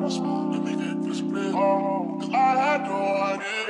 Let me get this let's. Cause I had no idea.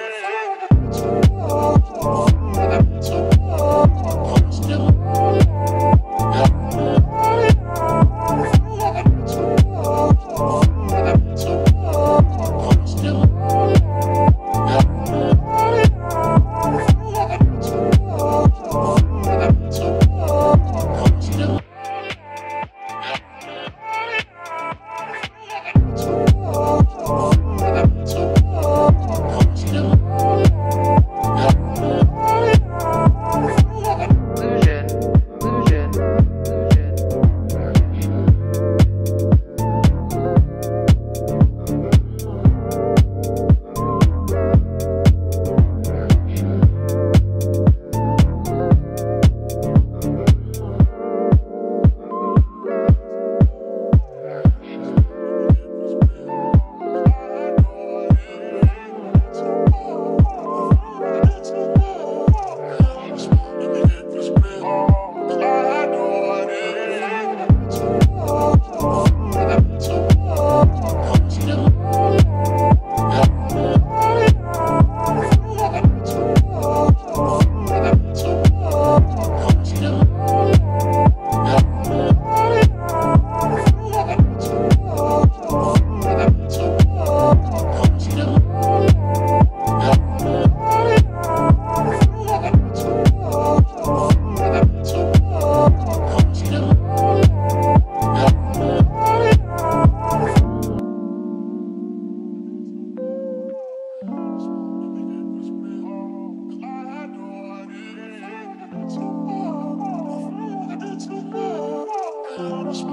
Cause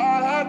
I.